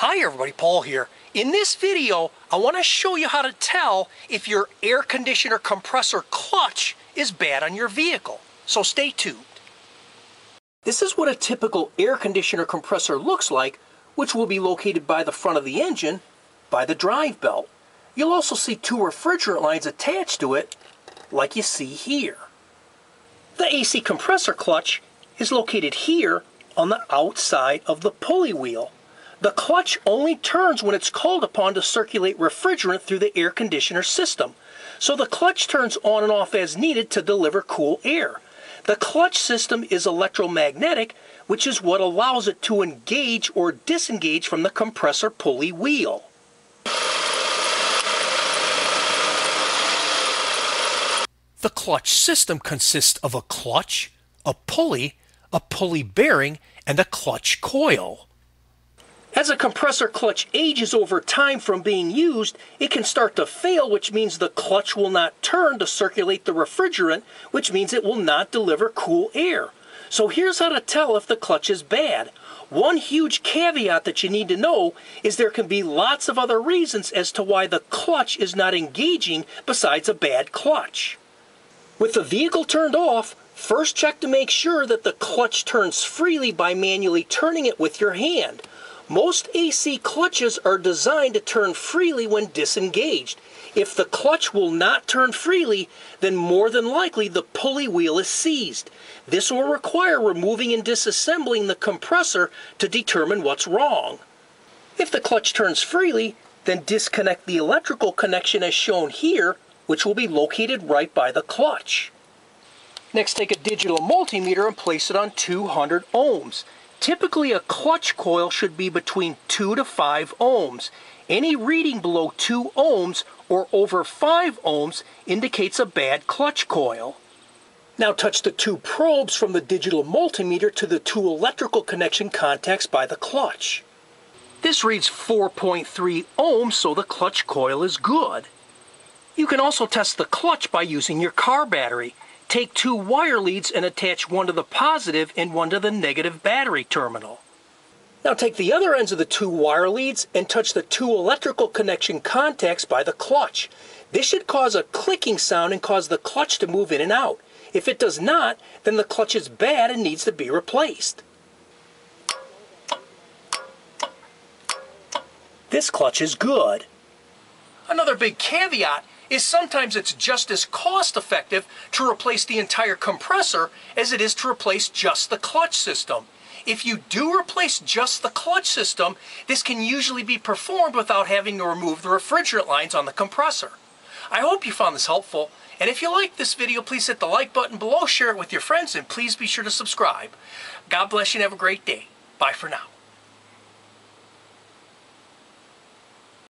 Hi everybody, Paul here. In this video, I want to show you how to tell if your air conditioner compressor clutch is bad on your vehicle. So stay tuned. This is what a typical air conditioner compressor looks like, which will be located by the front of the engine, by the drive belt. You'll also see two refrigerant lines attached to it, like you see here. The AC compressor clutch is located here on the outside of the pulley wheel. The clutch only turns when it's called upon to circulate refrigerant through the air conditioner system. So the clutch turns on and off as needed to deliver cool air. The clutch system is electromagnetic, which is what allows it to engage or disengage from the compressor pulley wheel. The clutch system consists of a clutch, a pulley, a pulley bearing, and a clutch coil. As a compressor clutch ages over time from being used, it can start to fail, which means the clutch will not turn to circulate the refrigerant, which means it will not deliver cool air. So here's how to tell if the clutch is bad. One huge caveat that you need to know is there can be lots of other reasons as to why the clutch is not engaging besides a bad clutch. With the vehicle turned off, first check to make sure that the clutch turns freely by manually turning it with your hand. Most AC clutches are designed to turn freely when disengaged. If the clutch will not turn freely, then more than likely the pulley wheel is seized. This will require removing and disassembling the compressor to determine what's wrong. If the clutch turns freely, then disconnect the electrical connection as shown here, which will be located right by the clutch. Next, take a digital multimeter and place it on 200 ohms. Typically a clutch coil should be between 2 to 5 ohms. Any reading below 2 ohms or over 5 ohms indicates a bad clutch coil. Now touch the two probes from the digital multimeter to the two electrical connection contacts by the clutch. This reads 4.3 ohms, so the clutch coil is good. You can also test the clutch by using your car battery. Take two wire leads and attach one to the positive and one to the negative battery terminal. Now take the other ends of the two wire leads and touch the two electrical connection contacts by the clutch. This should cause a clicking sound and cause the clutch to move in and out. If it does not, then the clutch is bad and needs to be replaced. This clutch is good. Another big caveat is sometimes it's just as cost effective to replace the entire compressor as it is to replace just the clutch system. If you do replace just the clutch system, this can usually be performed without having to remove the refrigerant lines on the compressor. I hope you found this helpful, and if you liked this video, please hit the like button below, share it with your friends, and please be sure to subscribe. God bless you and have a great day. Bye for now.